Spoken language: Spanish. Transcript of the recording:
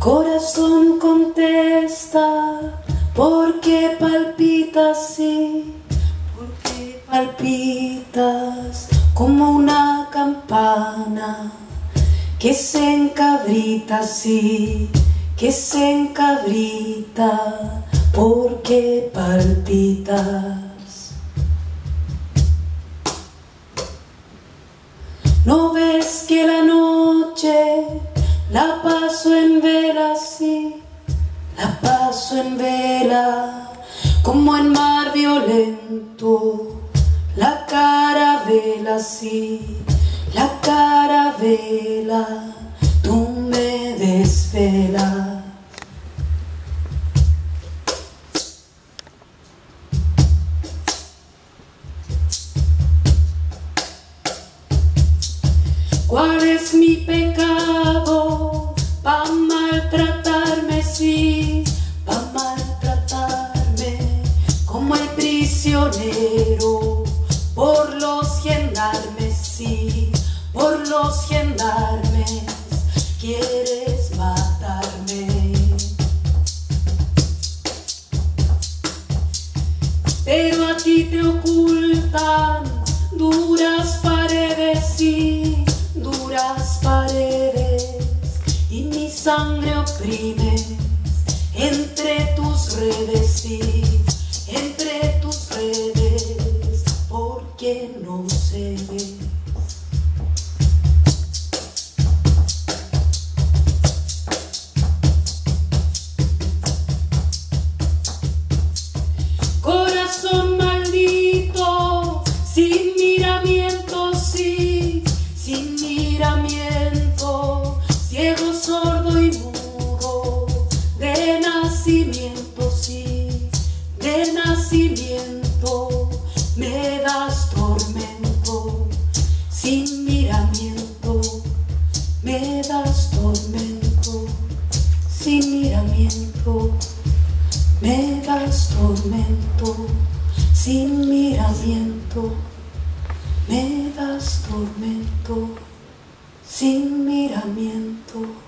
Corazón contesta, ¿por qué palpitas así? ¿Por qué palpitas como una campana que se encabrita así, que se encabrita? ¿Por qué palpitas? ¿No ves que la la paso en vela sí, la paso en vela, como en mar violento. La caravela sí, la caravela, tú me desvelas. ¿Cuál es mi pecado? Pa' maltratarme, sí, pa' maltratarme como el prisionero. Por los gendarmes, sí, por los gendarmes, quieres matarme. Pero a ti te ocultan duras sangre oprime entre tus redes, sí, entre tus redes, porque no se ve. Me das tormento, sin miramiento, me das tormento, sin miramiento, me das tormento, sin miramiento me das tormento. Sin miramiento.